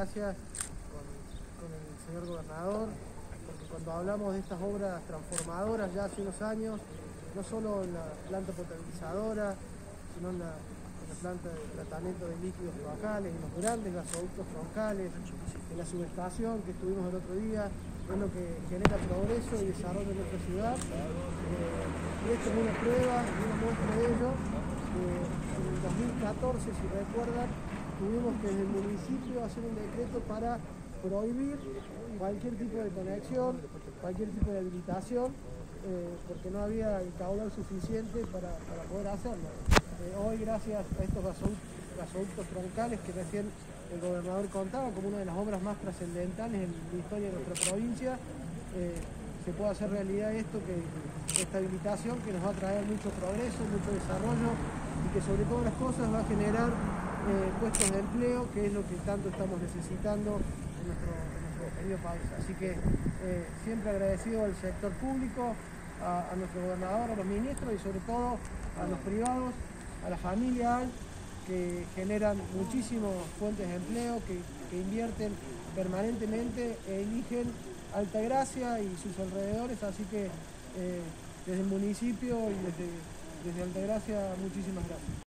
Altagracia con, el señor gobernador, porque cuando hablamos de estas obras transformadoras ya hace unos años, no solo en la planta potabilizadora, sino en la, planta de tratamiento de líquidos locales, en los grandes gasoductos troncales, en la subestación que estuvimos el otro día, es lo que genera progreso y desarrollo en nuestra ciudad. Eh, y esto es una prueba, una muestra de ello. Eh, en el 2014, si recuerdan, tuvimos que desde el municipio hacer un decreto para prohibir cualquier tipo de conexión, cualquier tipo de habilitación, eh, porque no había el caudal suficiente para, poder hacerlo. Eh, hoy, gracias a estos gasoductos troncales que recién el gobernador contaba como una de las obras más trascendentales en la historia de nuestra provincia, eh, se puede hacer realidad esto, que esta habilitación que nos va a traer mucho progreso, mucho desarrollo y que sobre todas las cosas va a generar eh, puestos de empleo, que es lo que tanto estamos necesitando en nuestro, en nuestro querido país. Así que eh, siempre agradecido al sector público, a, nuestro gobernador, a los ministros y sobre todo a los privados, a la familia que generan muchísimas fuentes de empleo, que, que invierten permanentemente e eligen Altagracia y sus alrededores, así que eh, desde el municipio y desde, desde Altagracia muchísimas gracias.